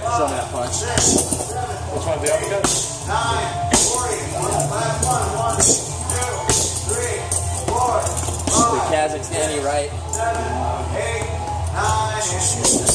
have to show me that punch. six, seven, Which one? The uppercut? nine, forty. Last one. One, two, three, four, The Kazakhstani right. seven, eight, nine,